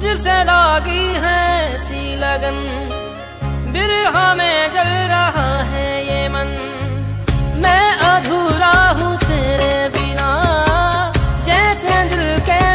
तुझसे लागी है सी लगन। बिर में जल रहा है ये मन। मैं अधूरा हूँ तेरे बिना। जैसे दिल के